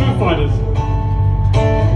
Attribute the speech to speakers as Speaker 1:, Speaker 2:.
Speaker 1: Foo Fighters.